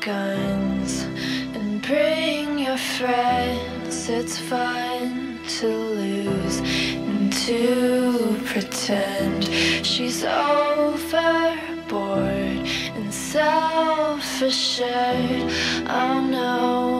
guns and bring your friends. It's fun to lose and to pretend she's overboard and self assured. I know.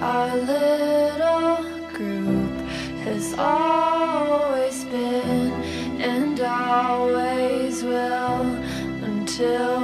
Our little group has always been and always will until.